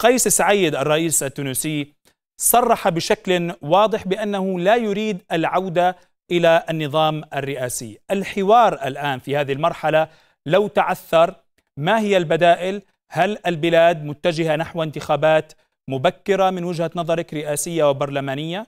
قيس سعيد الرئيس التونسي صرح بشكل واضح بأنه لا يريد العودة إلى النظام الرئاسي، الحوار الآن في هذه المرحلة لو تعثر ما هي البدائل؟ هل البلاد متجهة نحو انتخابات مبكرة من وجهة نظرك رئاسية وبرلمانية؟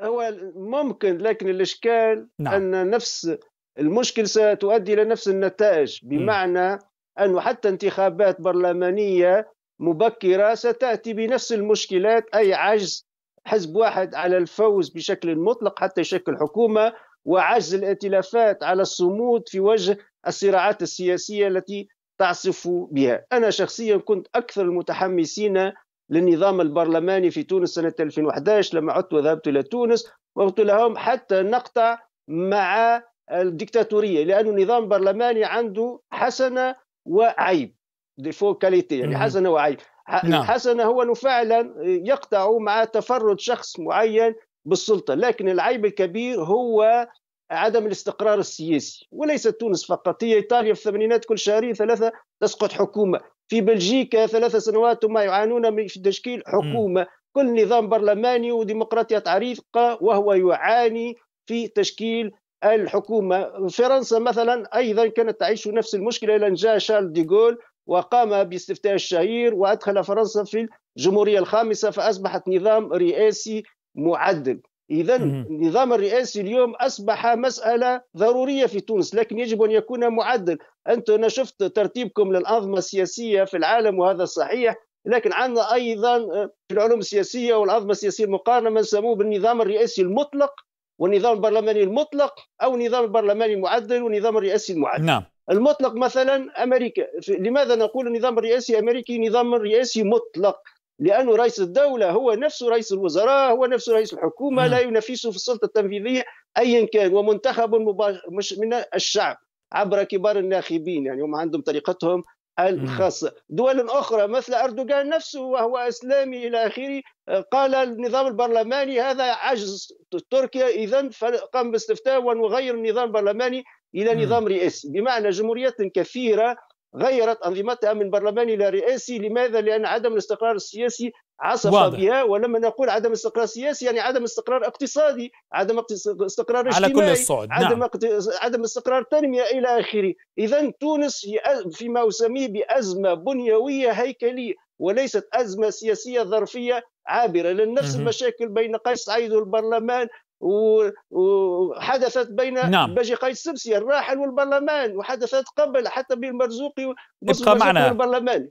هو ممكن لكن الإشكال نعم. أن نفس المشكل ستؤدي إلى نفس النتائج بمعنى م. انه حتى انتخابات برلمانية مبكرة ستأتي بنفس المشكلات أي عجز حزب واحد على الفوز بشكل مطلق حتى يشكل حكومة وعجز الائتلافات على الصمود في وجه الصراعات السياسية التي تعصف بها. أنا شخصيا كنت أكثر المتحمسين للنظام البرلماني في تونس سنة 2011 لما عدت وذهبت إلى تونس وقلت لهم حتى نقطع مع الدكتاتورية لأنه النظام البرلماني عنده حسنة وعيب. défaut qualité يعني حسنة وعيب نعم. حسنه هو إنه فعلا يقطع مع تفرد شخص معين بالسلطة لكن العيب الكبير هو عدم الاستقرار السياسي. وليس تونس فقط هي إيطاليا في الثمانينات كل شهرين ثلاثة تسقط حكومة. في بلجيكا ثلاث سنوات هم يعانون من تشكيل حكومة. م. كل نظام برلماني وديمقراطية عريقه وهو يعاني في تشكيل الحكومة. فرنسا مثلا أيضا كانت تعيش نفس المشكلة إلى أن جاء شارل ديغول وقام باستفتاء الشهير وأدخل فرنسا في الجمهورية الخامسة فأصبحت نظام رئاسي معدل. اذا النظام الرئاسي اليوم أصبح مسألة ضرورية في تونس لكن يجب أن يكون معدل. انت أنا شفت ترتيبكم للأنظمة السياسية في العالم وهذا صحيح لكن عندنا أيضا في العلوم السياسية والأنظمة السياسية المقارنة ما نسموه بالنظام الرئاسي المطلق والنظام البرلماني المطلق أو النظام البرلماني المعدل والنظام الرئاسي المعدل. نعم. المطلق مثلا أمريكا. لماذا نقول النظام الرئاسي الامريكي نظام رئاسي مطلق؟ لأن رئيس الدولة هو نفسه رئيس الوزراء هو نفسه رئيس الحكومة لا ينافسه في السلطة التنفيذية أيا كان. ومنتخب مش من الشعب عبر كبار الناخبين يعني هم عندهم طريقتهم الخاصة. دول أخرى مثل أردوغان نفسه وهو إسلامي إلى آخره قال النظام البرلماني هذا عجز تركيا إذا قام باستفتاء ونغير النظام البرلماني إلى نظام رئاسي. بمعنى جمهوريات كثيرة غيرت أنظمتها من برلماني إلى رئاسي. لماذا؟ لأن عدم الاستقرار السياسي عصف واضح. بها ولما نقول عدم استقرار سياسي يعني عدم استقرار اقتصادي عدم استقرار اجتماعي على كل الصعد عدم, نعم. عدم استقرار تنمية إلى آخره. إذا تونس فيما أسميه بأزمة بنيوية هيكلية وليست أزمة سياسية ظرفية عابرة. لأن نفس المشاكل بين قيس سعيد والبرلمان وحدثت بين نعم. باجي قيس سبسي الراحل والبرلمان وحدثت قبل حتى بين المرزوقي والبرلمان.